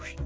휘.